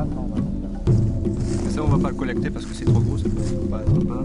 Attends. Ça, on va pas le collecter parce que c'est trop gros, ça peut être pas